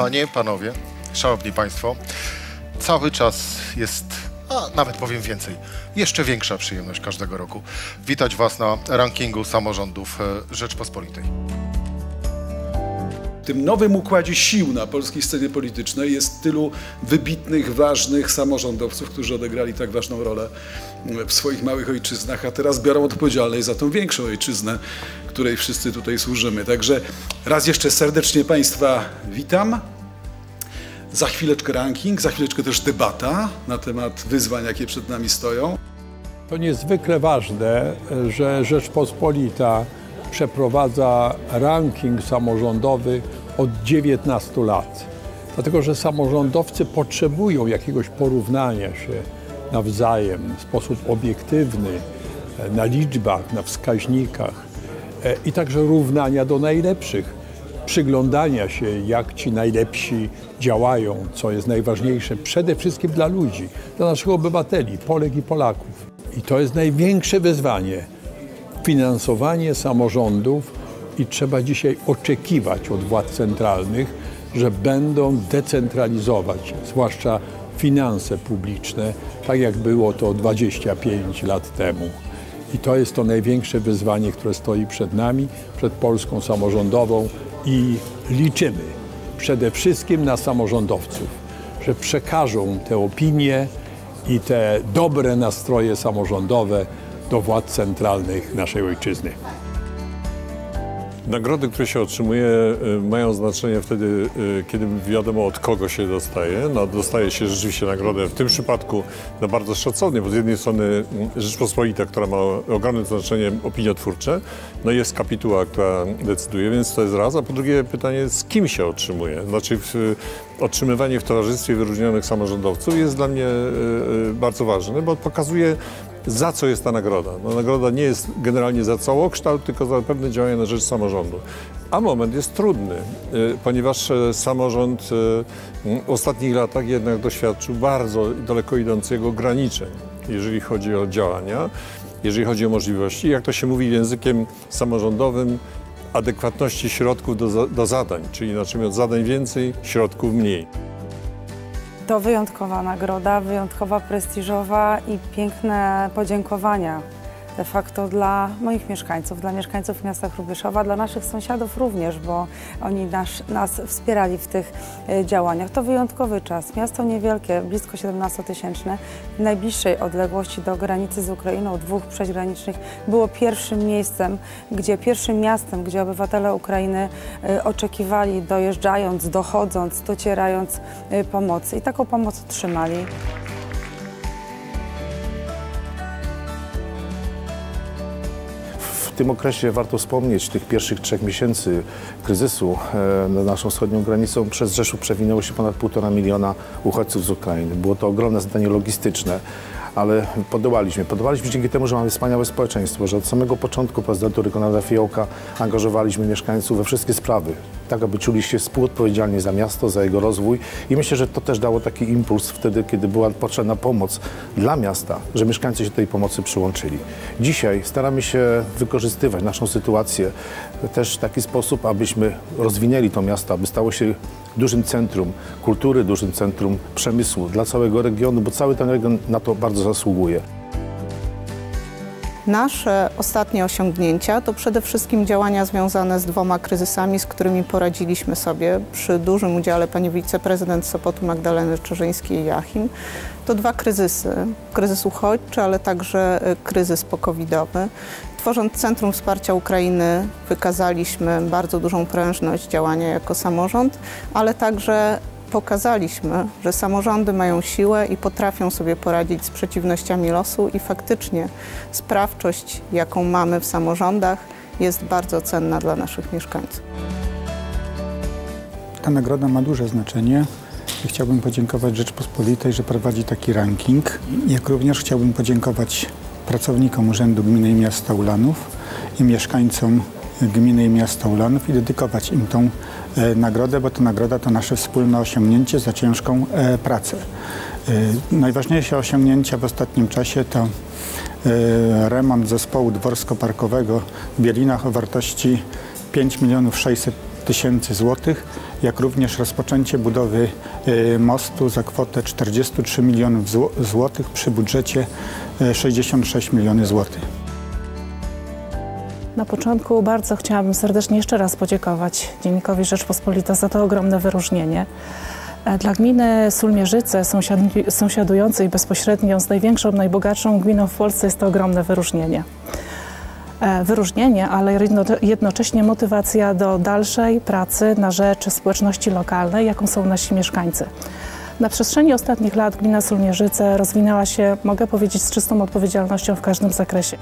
Panie, panowie, szanowni państwo, cały czas jest, a nawet powiem więcej, jeszcze większa przyjemność każdego roku witać Was na rankingu samorządów e, Rzeczpospolitej. Tym nowym układzie sił na polskiej scenie politycznej jest tylu wybitnych, ważnych samorządowców, którzy odegrali tak ważną rolę w swoich małych ojczyznach, a teraz biorą odpowiedzialność za tą większą ojczyznę, której wszyscy tutaj służymy. Także raz jeszcze serdecznie Państwa witam. Za chwileczkę ranking, za chwileczkę też debata na temat wyzwań, jakie przed nami stoją. To niezwykle ważne, że Rzeczpospolita przeprowadza ranking samorządowy od 19 lat. Dlatego, że samorządowcy potrzebują jakiegoś porównania się nawzajem w sposób obiektywny, e, na liczbach, na wskaźnikach e, i także równania do najlepszych, przyglądania się, jak ci najlepsi działają, co jest najważniejsze przede wszystkim dla ludzi, dla naszych obywateli, Polek i Polaków. I to jest największe wyzwanie finansowanie samorządów i trzeba dzisiaj oczekiwać od władz centralnych, że będą decentralizować, zwłaszcza finanse publiczne, tak jak było to 25 lat temu. I to jest to największe wyzwanie, które stoi przed nami, przed Polską samorządową i liczymy przede wszystkim na samorządowców, że przekażą te opinie i te dobre nastroje samorządowe do władz centralnych naszej ojczyzny. Nagrody, które się otrzymuje, y, mają znaczenie wtedy, y, kiedy wiadomo od kogo się dostaje. No, dostaje się rzeczywiście nagrodę w tym przypadku no, bardzo szacownie, bo z jednej strony mm, Rzeczpospolita, która ma ogromne znaczenie opiniotwórcze, no jest kapituła, która decyduje, więc to jest raz. A po drugie pytanie, z kim się otrzymuje? Znaczy w, otrzymywanie w towarzystwie wyróżnionych samorządowców jest dla mnie y, bardzo ważne, bo pokazuje za co jest ta nagroda. No, nagroda nie jest generalnie za całokształt, tylko za pewne działania na rzecz samorządu. A moment jest trudny, y, ponieważ e, samorząd y, w ostatnich latach jednak doświadczył bardzo daleko idącego ograniczeń, jeżeli chodzi o działania, jeżeli chodzi o możliwości. Jak to się mówi językiem samorządowym, adekwatności środków do, do zadań, czyli inaczej mówiąc, zadań więcej, środków mniej. To wyjątkowa nagroda, wyjątkowa, prestiżowa i piękne podziękowania de facto dla moich mieszkańców, dla mieszkańców miasta Hrubieszowa, dla naszych sąsiadów również, bo oni nas, nas wspierali w tych e, działaniach. To wyjątkowy czas. Miasto niewielkie, blisko 17-tysięczne, w najbliższej odległości do granicy z Ukrainą, dwóch przegranicznych, było pierwszym miejscem, gdzie pierwszym miastem, gdzie obywatele Ukrainy e, oczekiwali, dojeżdżając, dochodząc, docierając e, pomocy i taką pomoc otrzymali. Tym okresie warto wspomnieć tych pierwszych trzech miesięcy kryzysu e, nad naszą wschodnią granicą przez Rzeszów przewinęło się ponad półtora miliona uchodźców z Ukrainy. Było to ogromne zadanie logistyczne ale podołaliśmy. Podołaliśmy dzięki temu, że mamy wspaniałe społeczeństwo, że od samego początku prezydentury Konrada Fiołka angażowaliśmy mieszkańców we wszystkie sprawy, tak aby czuli się współodpowiedzialni za miasto, za jego rozwój i myślę, że to też dało taki impuls wtedy, kiedy była potrzebna pomoc dla miasta, że mieszkańcy się do tej pomocy przyłączyli. Dzisiaj staramy się wykorzystywać naszą sytuację też w taki sposób, abyśmy rozwinęli to miasto, aby stało się dużym centrum kultury, dużym centrum przemysłu dla całego regionu, bo cały ten region na to bardzo zasługuje. Nasze ostatnie osiągnięcia to przede wszystkim działania związane z dwoma kryzysami, z którymi poradziliśmy sobie przy dużym udziale pani wiceprezydent Sopotu Magdaleny Czerzyńskiej i Jachim. To dwa kryzysy. Kryzys uchodźczy, ale także y, kryzys pokowidowy. Tworząc Centrum Wsparcia Ukrainy wykazaliśmy bardzo dużą prężność działania jako samorząd, ale także pokazaliśmy, że samorządy mają siłę i potrafią sobie poradzić z przeciwnościami losu i faktycznie sprawczość, jaką mamy w samorządach, jest bardzo cenna dla naszych mieszkańców. Ta nagroda ma duże znaczenie. Chciałbym podziękować Rzeczpospolitej, że prowadzi taki ranking. Jak również chciałbym podziękować pracownikom Urzędu Gminy i Miasta Ulanów i mieszkańcom Gminy i Miasta Ulanów i dedykować im tą e, nagrodę, bo to nagroda to nasze wspólne osiągnięcie za ciężką e, pracę. E, najważniejsze osiągnięcia w ostatnim czasie to remont zespołu dworsko-parkowego w Bielinach o wartości 5 milionów 600 tysięcy złotych jak również rozpoczęcie budowy mostu za kwotę 43 milionów zł- złotych przy budżecie e, 66 milionów złotych. Na początku bardzo chciałabym serdecznie jeszcze raz podziękować Dziennikowi Rzeczpospolita za to ogromne wyróżnienie. E, Dla gminy Sulmierzyce, sąsiad- sąsiadującej bezpośrednio z największą, najbogatszą gminą w Polsce, jest to ogromne wyróżnienie. E, Wyróżnienie, ale jedno, jednocześnie motywacja do dalszej pracy na rzecz społeczności lokalnej, jaką są nasi mieszkańcy. Na przestrzeni ostatnich lat gmina Sulmierzyce rozwinęła się, mogę powiedzieć, z czystą odpowiedzialnością w każdym zakresie.